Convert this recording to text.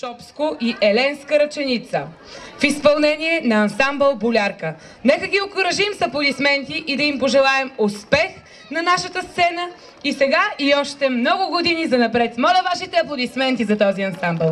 Шопско и Еленска ръченица в изпълнение на ансамбъл Болярка. Нека ги окоръжим с аплодисменти и да им пожелаем успех на нашата сцена и сега и още много години за напред. Моля вашите аплодисменти за този ансамбъл.